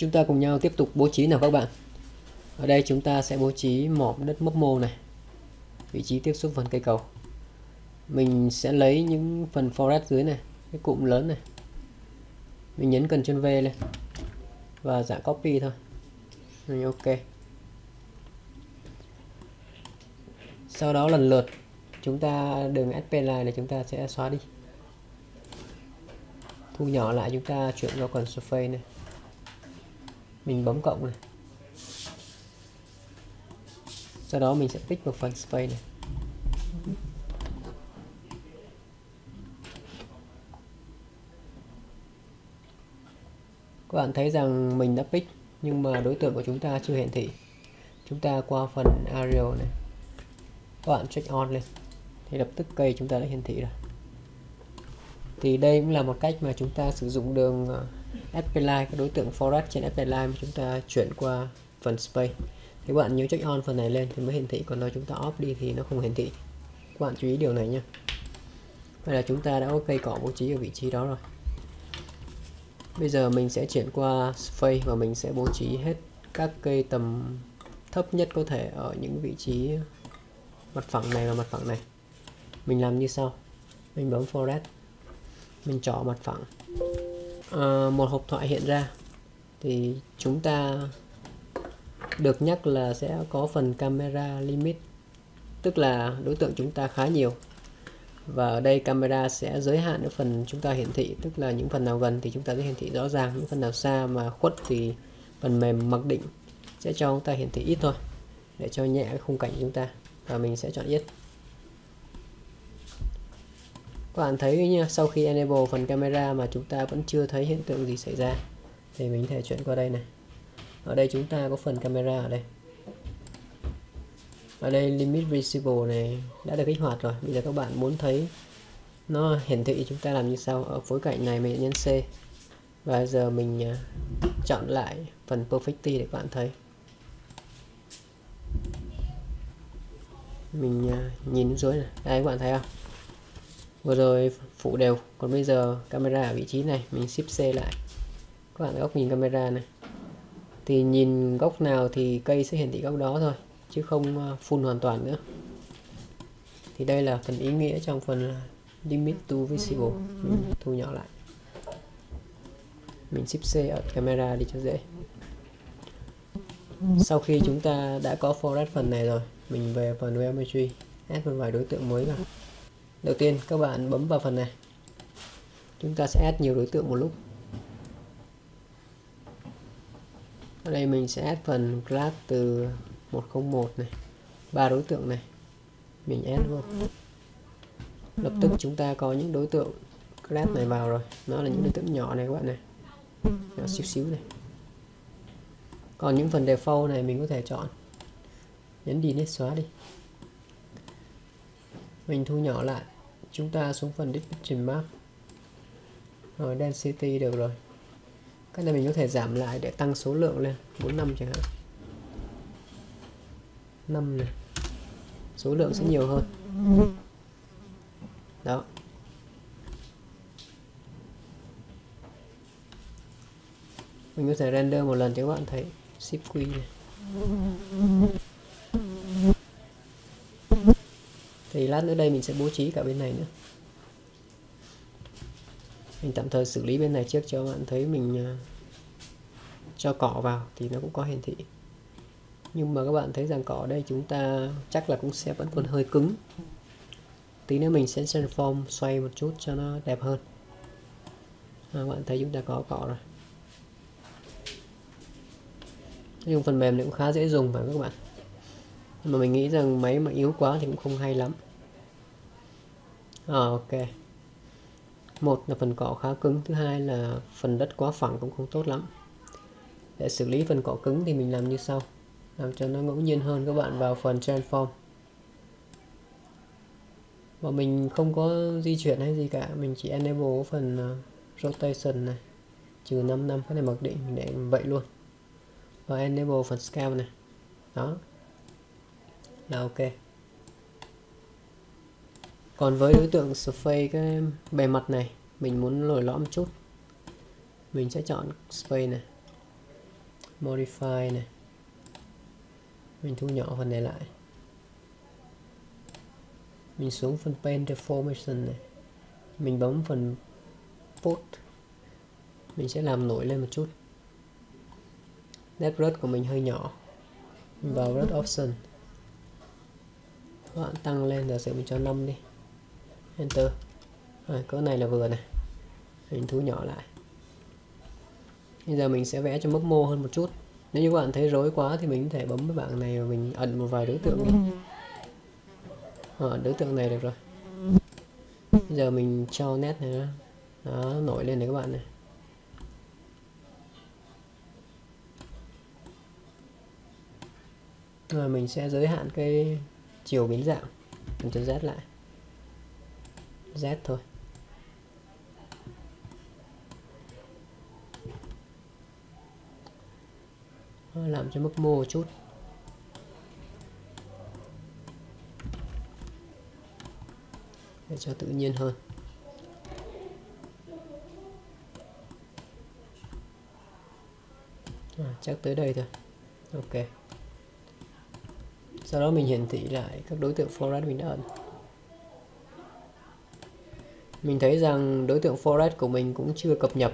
chúng ta cùng nhau tiếp tục bố trí nào các bạn? Ở đây chúng ta sẽ bố trí mỏm đất mấp mô này, vị trí tiếp xúc phần cây cầu. Mình sẽ lấy những phần forest dưới này, cái cụm lớn này. Mình nhấn cần chân V lên và dạng copy thôi. Mình ok. Sau đó lần lượt, chúng ta đường SP line này chúng ta sẽ xóa đi. Thu nhỏ lại, chúng ta chuyển vào còn surface này mình bấm cộng này. Sau đó mình sẽ tích vào phần space này. Các bạn thấy rằng mình đã pick, nhưng mà đối tượng của chúng ta chưa hiển thị. Chúng ta qua phần Arial này. Các bạn check on lên. Thì lập tức cây chúng ta đã hiển thị rồi. Thì đây cũng là một cách mà chúng ta sử dụng đường à, FPLine cái đối tượng forest trên FPLine mà chúng ta chuyển qua phần space. Thì các bạn nhớ check on phần này lên thì mới hiển thị, còn nếu chúng ta off đi thì nó không hiển thị. Các bạn chú ý điều này nhé vậy là chúng ta đã có cây cỏ bố trí ở vị trí đó rồi. Bây giờ mình sẽ chuyển qua space và mình sẽ bố trí hết các cây tầm thấp nhất có thể ở những vị trí mặt phẳng này và mặt phẳng này. Mình làm như sau. Mình bấm forest mình chọn mặt phẳng. Ờ, một hộp thoại hiện ra. Thì chúng ta được nhắc là sẽ có phần camera limit, tức là đối tượng chúng ta khá nhiều. Và ở đây camera sẽ giới hạn ở phần chúng ta hiển thị, tức là những phần nào gần thì chúng ta sẽ hiển thị rõ ràng, những phần nào xa mà khuất thì phần mềm mặc định sẽ cho chúng ta hiển thị ít thôi, để cho nhẹ cái khung cảnh chúng ta. Và mình sẽ chọn ít các bạn thấy nha sau khi enable phần camera mà chúng ta vẫn chưa thấy hiện tượng gì xảy ra, thì mình thể chuyển qua đây này. Ở đây chúng ta có phần camera ở đây. Ở đây limit visible này đã được kích hoạt rồi. Bây giờ các bạn muốn thấy nó hiển thị chúng ta làm như sau. Ở phối cảnh này mình nhấn C. Và giờ mình à, chọn lại phần perfectly để các bạn thấy. Mình à, nhìn dưới này. Đây, các bạn thấy không? Vừa rồi phụ đều, còn bây giờ camera ở vị trí này, mình shift C lại. Các bạn góc nhìn camera này. Thì nhìn góc nào thì cây sẽ hiển thị góc đó thôi, chứ không ờ, full hoàn toàn nữa. Thì đây là phần ý nghĩa trong phần ờ, limit to visible. Mình thu nhỏ lại. Mình shift C ở camera đi cho dễ. Sau khi chúng ta đã có format phần này rồi, mình về phần geometry. Add một vài đối tượng mới vào đầu tiên, các bạn bấm vào phần này. Chúng ta sẽ add nhiều đối tượng một lúc. Ở đây mình sẽ add phần class từ 101 này, ba đối tượng này. Mình add luôn. lập tức chúng ta có những đối tượng class này vào rồi. Nó là những đối tượng nhỏ này các bạn này. Nhỏ xíu xíu này. Còn những phần default này mình có thể chọn. Nhấn đi delete xóa đi mình thu nhỏ lại. Chúng ta xuống phần description map. Rồi, density được rồi. Cái này mình có thể giảm lại để tăng số lượng lên. 45 chẳng hạn. 5 này. Số lượng sẽ nhiều hơn. Đó. Mình có thể render một lần cho các bạn thấy. Ship quy này. Thì lát nữa đây mình sẽ bố trí cả bên này nữa. Mình tạm thời xử lý bên này trước cho bạn thấy mình à, cho cỏ vào thì nó cũng có hiển thị. Nhưng mà các bạn thấy rằng cỏ ở đây chúng ta chắc là cũng sẽ vẫn còn hơi cứng. Tí nữa mình sẽ transform xoay một chút cho nó đẹp hơn. À, các bạn thấy chúng ta có cỏ rồi. Nhưng phần mềm này cũng khá dễ dùng phải các bạn? Mà mình nghĩ rằng máy mà yếu quá thì cũng không hay lắm à, ok. Một là phần cỏ khá cứng thứ hai là phần đất quá phẳng cũng không tốt lắm. Để xử lý phần cỏ cứng thì mình làm như sau. Làm cho nó ngẫu nhiên hơn các bạn vào phần transform. Và mình không có di chuyển hay gì cả mình chỉ enable phần ờ, rotation này. Trừ 5 năm cái này mặc định mình để vậy luôn. Và enable phần scale này. Đó. Là ok còn với đối tượng surface cái bề mặt này, mình muốn lồi lõm chút. Mình sẽ chọn space này, modify này. Mình thu nhỏ phần này lại. Mình xuống phần paint deformation này. Mình bấm phần put. Mình sẽ làm nổi lên một chút. Nét rớt của mình hơi nhỏ. Mình vào rớt option. Các bạn tăng lên, giả sử mình cho 5 đi enter. Rồi cỡ này là vừa này. Mình thu nhỏ lại. Bây giờ mình sẽ vẽ cho mấp mô hơn một chút. Nếu như các bạn thấy rối quá thì mình có thể bấm cái bảng này và mình ẩn một vài đối tượng đi. À, đối tượng này được rồi. Bây giờ mình cho nét này nó nổi lên này các bạn này. Rồi mình sẽ giới hạn cái chiều biến dạng. Mình cho Z lại. Z thôi. Làm cho mức mô một chút. Để cho tự nhiên hơn. À, chắc tới đây thôi. Ok. Sau đó mình hiển thị lại các đối tượng format mình đã ẩn mình thấy rằng đối tượng forest của mình cũng chưa cập nhật.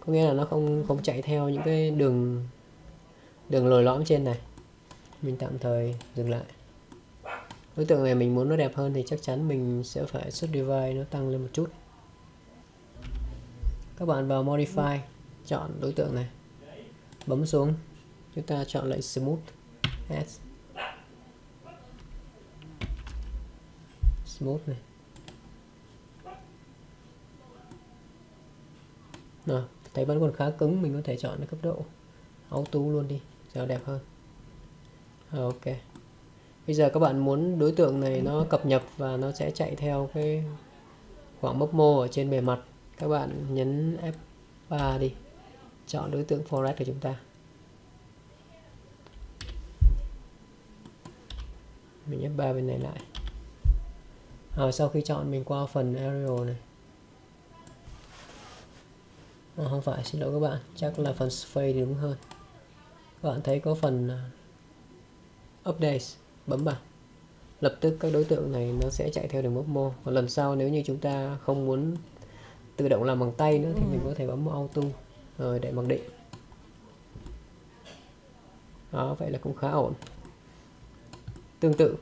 Có nghĩa là nó không không chạy theo những cái đường đường lồi lõm trên này. Mình tạm thời dừng lại. Đối tượng này mình muốn nó đẹp hơn thì chắc chắn mình sẽ phải subdivide nó tăng lên một chút. Các bạn vào modify, chọn đối tượng này. Bấm xuống. Chúng ta chọn lại smooth S. Smooth này. Rồi, thấy vẫn còn khá cứng mình có thể chọn cấp độ auto luôn đi cho đẹp hơn. Ờ, ok. Bây giờ các bạn muốn đối tượng này nó cập nhật và nó sẽ chạy theo cái khoảng mốc mô ở trên bề mặt các bạn nhấn F3 đi. Chọn đối tượng forest của chúng ta. Mình F3 bên này lại. À, sau khi chọn mình qua phần aerial này à, không phải xin lỗi các bạn chắc là phần sway thì đúng hơn. Các bạn thấy có phần à, updates update bấm vào. Lập tức các đối tượng này nó sẽ chạy theo đường mốc mô. Và lần sau nếu như chúng ta không muốn tự động làm bằng tay nữa thì mình có thể bấm auto rồi để mặc định. Đó vậy là cũng khá ổn. Tương tự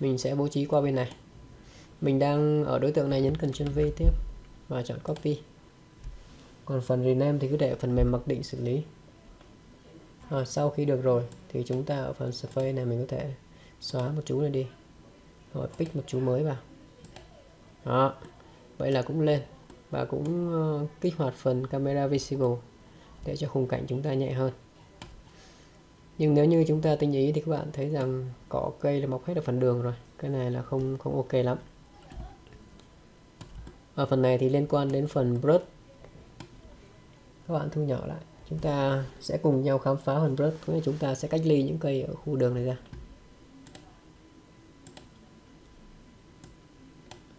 mình sẽ bố trí qua bên này. Mình đang ở đối tượng này nhấn Ctrl V tiếp và chọn copy còn phần rename thì cứ để phần mềm mặc định xử lý. À, sau khi được rồi thì chúng ta ở phần sphere này mình có thể xóa một chú này đi. Rồi pick một chú mới vào. Đó vậy là cũng lên. Và cũng uh, kích hoạt phần camera visible để cho khung cảnh chúng ta nhẹ hơn. Nhưng nếu như chúng ta tinh ý thì các bạn thấy rằng cỏ cây là mọc hết ở phần đường rồi. Cái này là không không ok lắm. Ở phần này thì liên quan đến phần brush các bạn thu nhỏ lại. Chúng ta sẽ cùng nhau khám phá phần brush cũng chúng ta sẽ cách ly những cây ở khu đường này ra.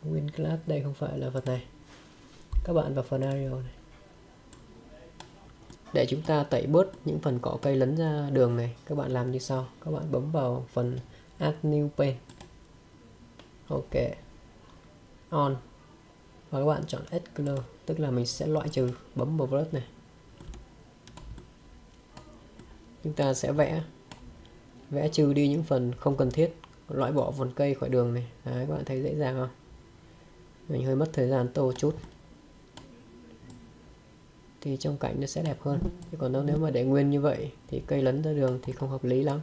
Win class, đây không phải là phần này. Các bạn vào phần area này. Để chúng ta tẩy bớt những phần cỏ cây lấn ra đường này, các bạn làm như sau. Các bạn bấm vào phần add new pane. Ok. On. Và các bạn chọn exclude tức là mình sẽ loại trừ bấm vào brush này. Chúng ta sẽ vẽ vẽ trừ đi những phần không cần thiết loại bỏ phần cây khỏi đường này. Đấy, các bạn thấy dễ dàng không? Mình hơi mất thời gian tô chút. Thì trong cảnh nó sẽ đẹp hơn. Chứ còn đâu nếu mà để nguyên như vậy thì cây lấn ra đường thì không hợp lý lắm.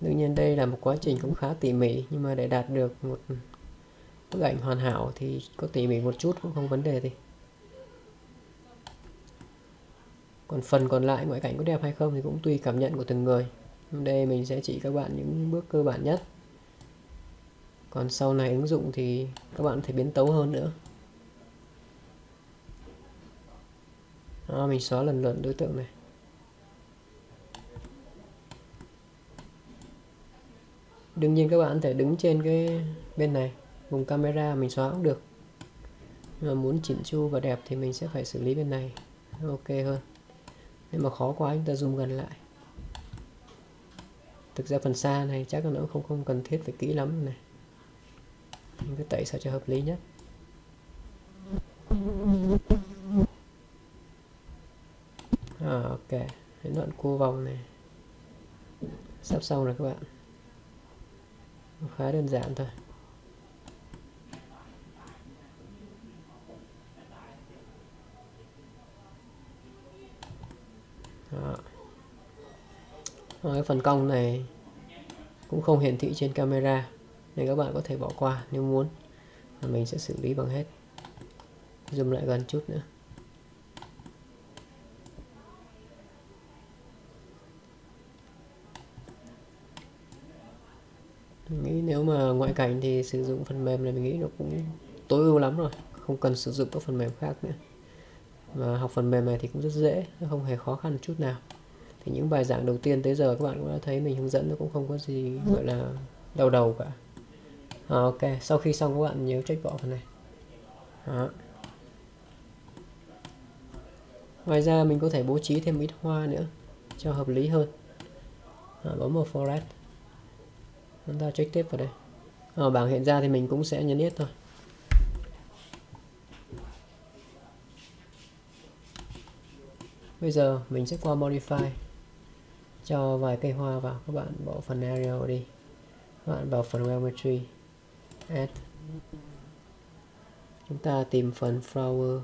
Đương nhiên đây là một quá trình cũng khá tỉ mỉ nhưng mà để đạt được một bức ảnh hoàn hảo thì có tỉ mỉ một chút cũng không vấn đề gì. Còn phần còn lại ngoại cảnh có đẹp hay không thì cũng tùy cảm nhận của từng người. Đây mình sẽ chỉ các bạn những bước cơ bản nhất. Còn sau này ứng dụng thì các bạn có thể biến tấu hơn nữa. Đó, mình xóa lần lượt đối tượng này. Đương nhiên các bạn có thể đứng trên cái bên này vùng camera mình xóa cũng được. Mà muốn chỉnh chu và đẹp thì mình sẽ phải xử lý bên này. Ok hơn nếu mà khó quá chúng ta zoom gần lại. Thực ra phần xa này chắc là nó không không cần thiết phải kỹ lắm này. Mình cứ tẩy sao cho hợp lý nhất. À, ok. Đến đoạn cua vòng này. Sắp xong rồi các bạn. Khá đơn giản thôi. Đó. cái phần cong này cũng không hiển thị trên camera nên các bạn có thể bỏ qua nếu muốn. Và mình sẽ xử lý bằng hết. Zoom lại gần chút nữa. Mình nghĩ nếu mà ngoại cảnh thì sử dụng phần mềm này mình nghĩ nó cũng tối ưu lắm rồi. Không cần sử dụng các phần mềm khác nữa và học phần mềm này thì cũng rất dễ không hề khó khăn chút nào. Thì những bài giảng đầu tiên tới giờ các bạn cũng đã thấy mình hướng dẫn nó cũng không có gì gọi là đau đầu cả. À, ok sau khi xong các bạn nhớ check bỏ phần này. Đó. ngoài ra mình có thể bố trí thêm ít hoa nữa cho hợp lý hơn. À, bấm vào forest. Chúng ta check tiếp vào đây. Ở bảng hiện ra thì mình cũng sẽ nhấn ít thôi. Bây giờ mình sẽ qua modify cho vài cây hoa vào. Các bạn bỏ phần area đi. Các bạn vào phần geometry. Add. Chúng ta tìm phần flower.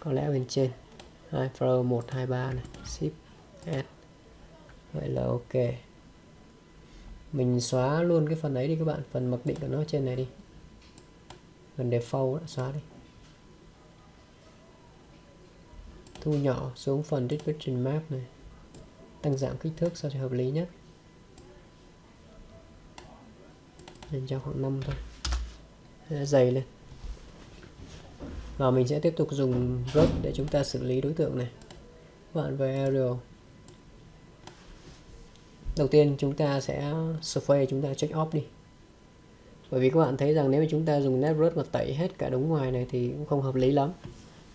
Có lẽ bên trên. Hai, flower 1 2 3 này. Ship. Add. Vậy là ok. Mình xóa luôn cái phần ấy đi các bạn. Phần mặc định của nó trên này đi. Phần default đã xóa đi. Thu nhỏ xuống phần description map này. Tăng giảm kích thước sao cho hợp lý nhất? Mình cho khoảng 5 thôi. Để dày lên. Và mình sẽ tiếp tục dùng rớt để chúng ta xử lý đối tượng này. Các bạn về aerial đầu tiên chúng ta sẽ survey, chúng ta check off đi. Bởi vì các bạn thấy rằng nếu mà chúng ta dùng nét rớt mà tẩy hết cả đống ngoài này thì cũng không hợp lý lắm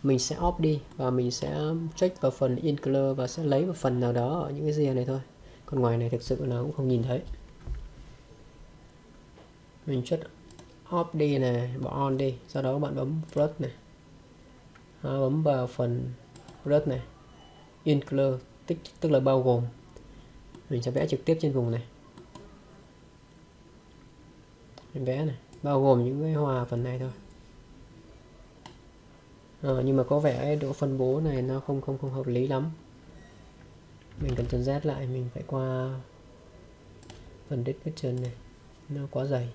mình sẽ off đi và mình sẽ check vào phần include và sẽ lấy một phần nào đó ở những cái ria này thôi. Còn ngoài này thực sự là cũng không nhìn thấy. Mình check off đi này bỏ on đi. Sau đó các bạn bấm plus này. À, bấm vào phần plus này. Include tức, tức là bao gồm. Mình sẽ vẽ trực tiếp trên vùng này. Mình vẽ này bao gồm những cái hòa phần này thôi à, nhưng mà có vẻ độ phân bố này nó không không không hợp lý lắm. Mình cần chân Z lại mình phải qua phần đít cái chân này. Nó quá dày.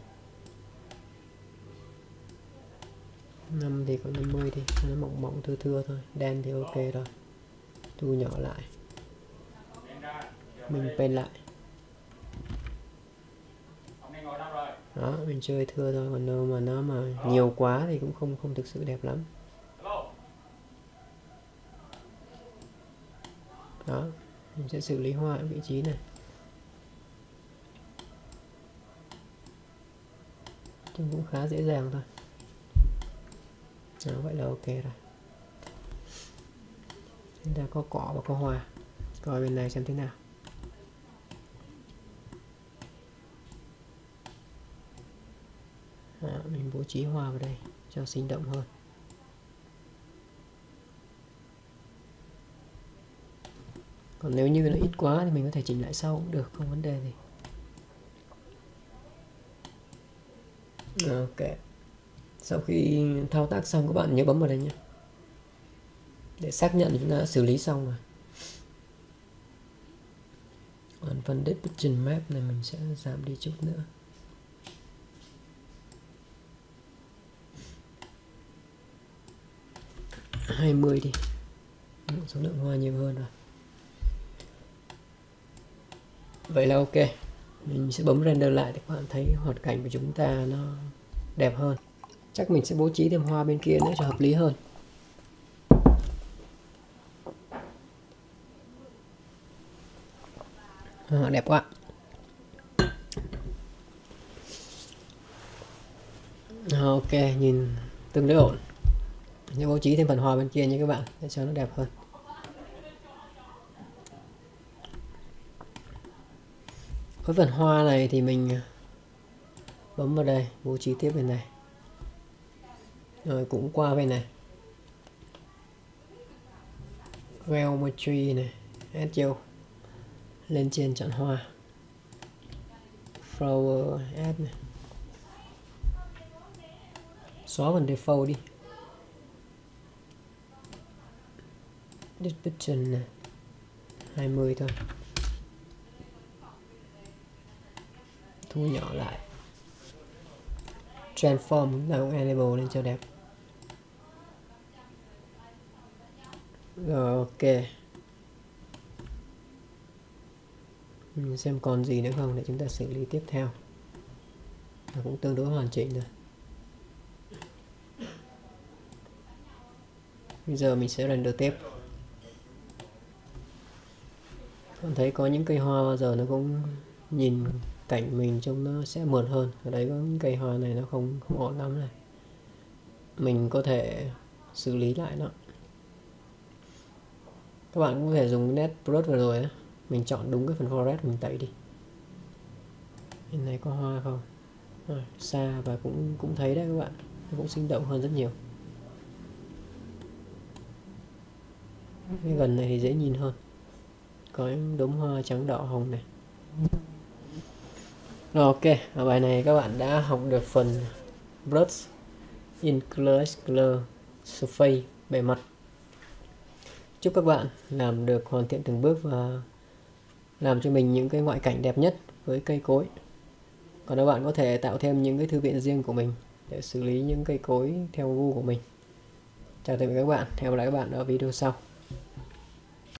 5 thì có 50 đi nó mỏng mỏng thưa thưa thôi. Đen thì ok rồi thu nhỏ lại. Mình pen lại. Đó mình chơi thưa thôi. Còn đâu mà nó mà nhiều quá thì cũng không không thực sự đẹp lắm đó mình sẽ xử lý hoa ở vị trí này. Trông cũng khá dễ dàng thôi. Đó, vậy là ok rồi. Chúng ta có cỏ và có hoa. Coi bên này xem thế nào. À, mình bố trí hoa vào đây cho sinh động hơn. Còn nếu như nó ít quá thì mình có thể chỉnh lại sau cũng được, không vấn đề gì. Ok. Sau khi thao tác xong, các bạn nhớ bấm vào đây nhé. Để xác nhận chúng ta đã xử lý xong rồi. Còn phần description map này mình sẽ giảm đi chút nữa. Hai mươi đi. Số lượng hoa nhiều hơn rồi. Vậy là ok. Mình sẽ bấm render lại để các bạn thấy hoạt cảnh của chúng ta nó đẹp hơn. Chắc mình sẽ bố trí thêm hoa bên kia nữa cho hợp lý hơn. À, đẹp quá. À, ok nhìn tương đối ổn. Sẽ bố trí thêm phần hoa bên kia nha các bạn để cho nó đẹp hơn. Với phần hoa này thì mình à, bấm vào đây, bố trí tiếp bên này. Rồi, cũng qua bên này. Geometry này SEO lên trên chọn hoa. Flower, add này. Xóa phần default đi. Description này. 20 thôi. Thu nhỏ lại. Transform chúng enable lên cho đẹp. Rồi, ok. Mình xem còn gì nữa không để chúng ta xử lý tiếp theo. Nó cũng tương đối hoàn chỉnh rồi. Bây giờ mình sẽ render tiếp. Con thấy có những cây hoa bao giờ nó cũng nhìn cảnh mình trông nó sẽ mượt hơn. Ở đây có những cây hoa này nó không không ổn lắm này. Mình có thể xử lý lại nó. Các bạn cũng có thể dùng nét brush vừa rồi á mình chọn đúng cái phần forest mình tẩy đi. Bên này có hoa không? À, xa và cũng cũng thấy đấy các bạn. Nó cũng sinh động hơn rất nhiều. Cái gần này thì dễ nhìn hơn. Có những đốm hoa trắng đỏ hồng này rồi, ok. Ở bài này các bạn đã học được phần brush in color surface bề mặt. Chúc các bạn làm được hoàn thiện từng bước và làm cho mình những cái ngoại cảnh đẹp nhất với cây cối. Còn các bạn có thể tạo thêm những cái thư viện riêng của mình để xử lý những cây cối theo gu của mình. Chào tạm biệt các bạn. Hẹn gặp lại các bạn ở video sau.